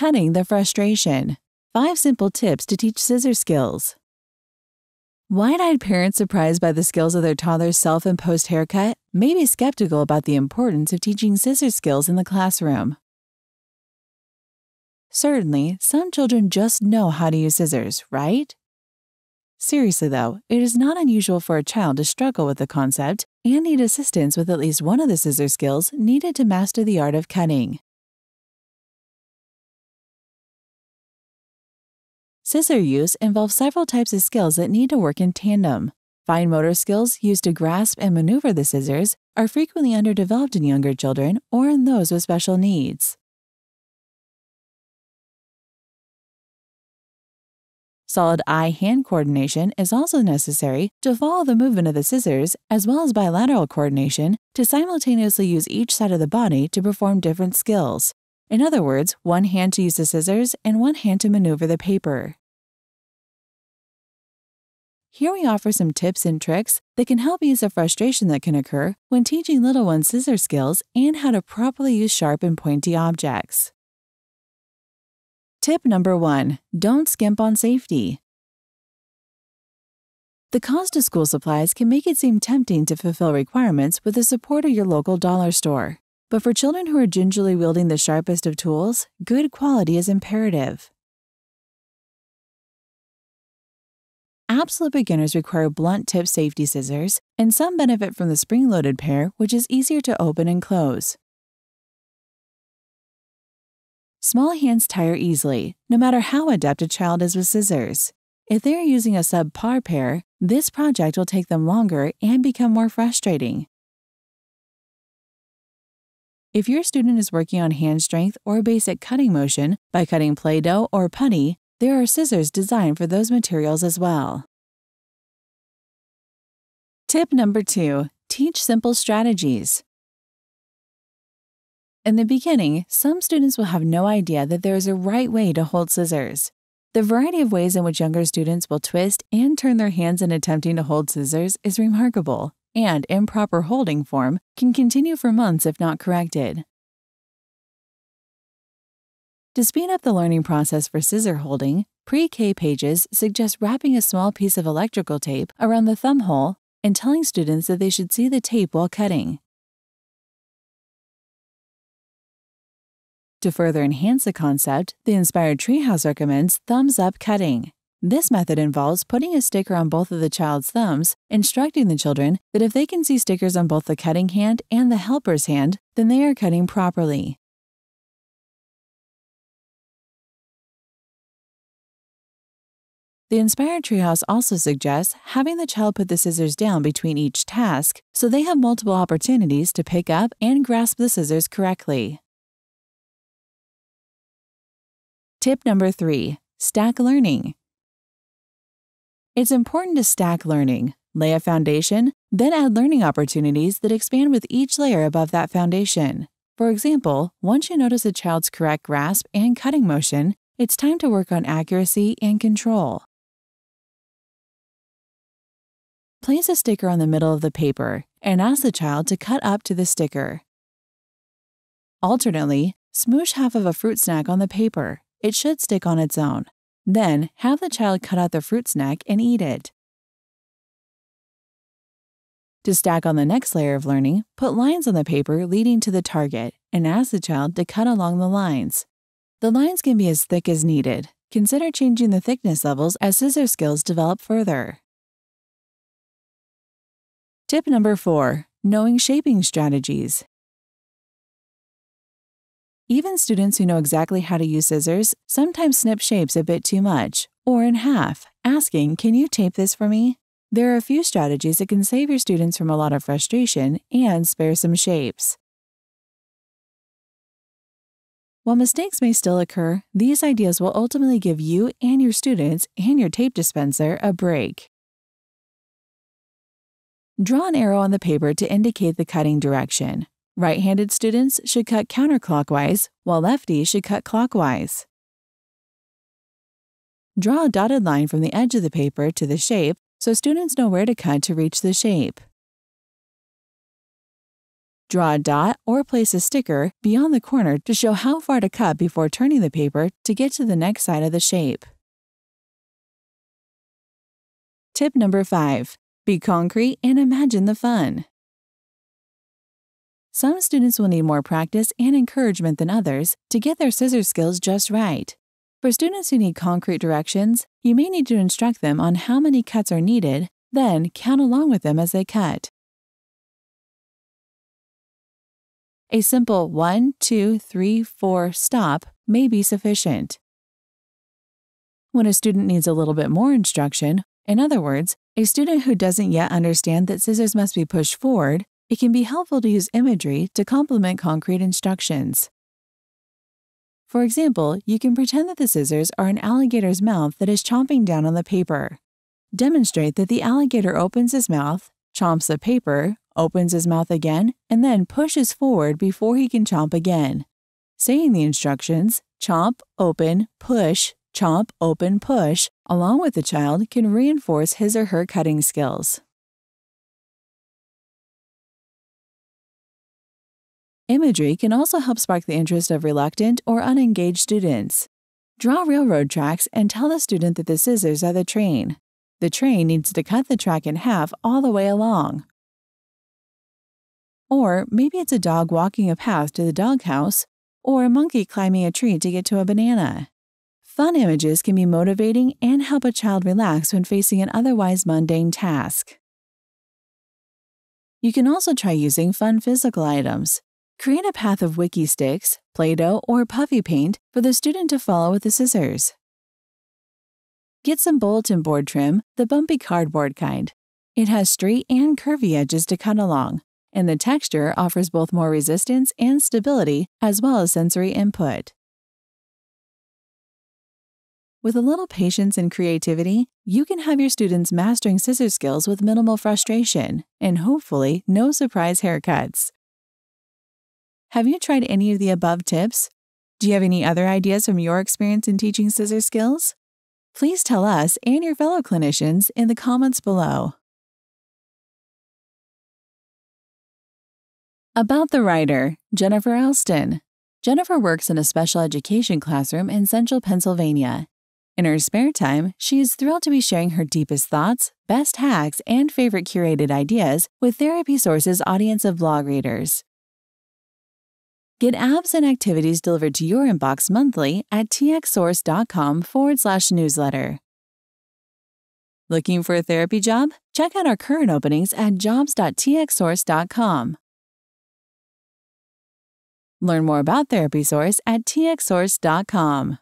Cutting the frustration. Five simple tips to teach scissor skills. Wide eyed parents surprised by the skills of their toddler's self imposed haircut may be skeptical about the importance of teaching scissor skills in the classroom. Certainly, some children just know how to use scissors, right? Seriously, though, it is not unusual for a child to struggle with the concept and need assistance with at least one of the scissor skills needed to master the art of cutting. Scissor use involves several types of skills that need to work in tandem. Fine motor skills used to grasp and maneuver the scissors are frequently underdeveloped in younger children or in those with special needs. Solid eye hand coordination is also necessary to follow the movement of the scissors, as well as bilateral coordination to simultaneously use each side of the body to perform different skills. In other words, one hand to use the scissors and one hand to maneuver the paper. Here we offer some tips and tricks that can help ease the frustration that can occur when teaching little ones scissor skills and how to properly use sharp and pointy objects. Tip number one don't skimp on safety. The cost of school supplies can make it seem tempting to fulfill requirements with the support of your local dollar store. But for children who are gingerly wielding the sharpest of tools, good quality is imperative. Absolute beginners require blunt tip safety scissors, and some benefit from the spring loaded pair, which is easier to open and close. Small hands tire easily, no matter how adept a child is with scissors. If they are using a subpar pair, this project will take them longer and become more frustrating. If your student is working on hand strength or basic cutting motion by cutting Play Doh or putty, there are scissors designed for those materials as well. Tip number two teach simple strategies. In the beginning, some students will have no idea that there is a right way to hold scissors. The variety of ways in which younger students will twist and turn their hands in attempting to hold scissors is remarkable, and improper holding form can continue for months if not corrected. To speed up the learning process for scissor holding, pre K pages suggest wrapping a small piece of electrical tape around the thumb hole and telling students that they should see the tape while cutting. To further enhance the concept, the Inspired Treehouse recommends thumbs up cutting. This method involves putting a sticker on both of the child's thumbs, instructing the children that if they can see stickers on both the cutting hand and the helper's hand, then they are cutting properly. The Inspired Treehouse also suggests having the child put the scissors down between each task so they have multiple opportunities to pick up and grasp the scissors correctly. Tip number three stack learning. It's important to stack learning, lay a foundation, then add learning opportunities that expand with each layer above that foundation. For example, once you notice a child's correct grasp and cutting motion, it's time to work on accuracy and control. Place a sticker on the middle of the paper and ask the child to cut up to the sticker. Alternately, smoosh half of a fruit snack on the paper it should stick on its own. Then, have the child cut out the fruit snack and eat it. To stack on the next layer of learning, put lines on the paper leading to the target and ask the child to cut along the lines. The lines can be as thick as needed. Consider changing the thickness levels as scissor skills develop further. Tip number four knowing shaping strategies. Even students who know exactly how to use scissors sometimes snip shapes a bit too much, or in half, asking, Can you tape this for me? There are a few strategies that can save your students from a lot of frustration and spare some shapes. While mistakes may still occur, these ideas will ultimately give you and your students and your tape dispenser a break. Draw an arrow on the paper to indicate the cutting direction. Right handed students should cut counterclockwise, while lefties should cut clockwise. Draw a dotted line from the edge of the paper to the shape so students know where to cut to reach the shape. Draw a dot or place a sticker beyond the corner to show how far to cut before turning the paper to get to the next side of the shape. Tip number 5. Be concrete and imagine the fun. Some students will need more practice and encouragement than others to get their scissors skills just right. For students who need concrete directions, you may need to instruct them on how many cuts are needed, then count along with them as they cut. A simple 1, 2, 3, 4 stop may be sufficient. When a student needs a little bit more instruction, in other words, a student who doesn't yet understand that scissors must be pushed forward, it can be helpful to use imagery to complement concrete instructions. For example, you can pretend that the scissors are an alligator's mouth that is chomping down on the paper. Demonstrate that the alligator opens his mouth, chomps the paper, opens his mouth again, and then pushes forward before he can chomp again. Saying the instructions, chomp, open, push, chomp, open, push, along with the child can reinforce his or her cutting skills. Imagery can also help spark the interest of reluctant or unengaged students. Draw railroad tracks and tell the student that the scissors are the train. The train needs to cut the track in half all the way along. Or maybe it's a dog walking a path to the doghouse, or a monkey climbing a tree to get to a banana. Fun images can be motivating and help a child relax when facing an otherwise mundane task. You can also try using fun physical items. Create a path of Wikki Stix, Play Doh, or puffy paint for the student to follow with the scissors. Get some bulletin board trim, the bumpy cardboard kind. It has straight and curvy edges to cut along, and the texture offers both more resistance and stability as well as sensory input. With a little patience and creativity, you can have your students mastering scissor skills with minimal frustration and hopefully no surprise haircuts. Have you tried any of the above tips? Do you have any other ideas from your experience in teaching scissor skills? Please tell us and your fellow clinicians in the comments below. About the writer, Jennifer Elston. Jennifer works in a special education classroom in central Pennsylvania. In her spare time, she is thrilled to be sharing her deepest thoughts, best hacks, and favorite curated ideas with Therapy Source's audience of blog readers. Get apps and activities delivered to your inbox monthly at txsource.com forward slash newsletter. Looking for a therapy job? Check out our current openings at jobs.txsource.com. Learn more about Therapy Source at txsource.com.